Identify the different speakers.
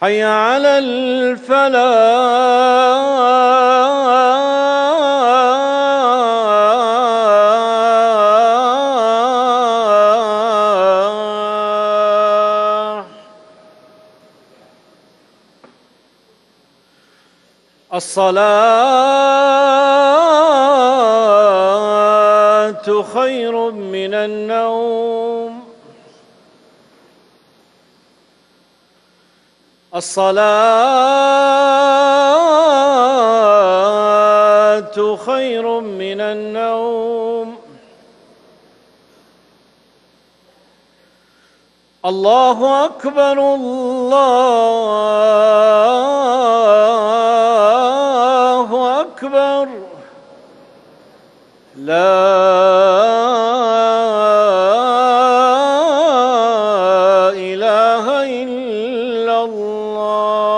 Speaker 1: حي على الفلاح. الصلاة خير من النوم. الصلاة خير من النوم. الله أكبر الله الله